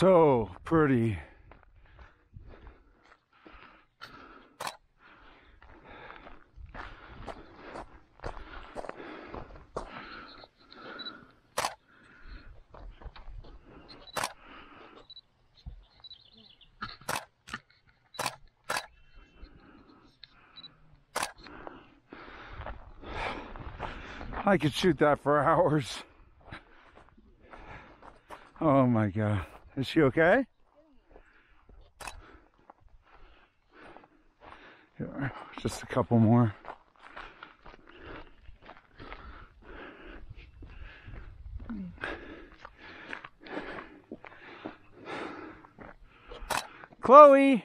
So pretty. I could shoot that for hours. Oh my God. Is she okay? Here, just a couple more. Chloe!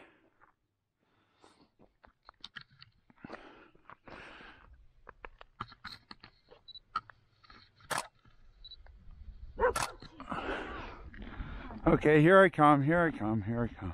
Okay, here I come, here I come, here I come.